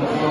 Amen.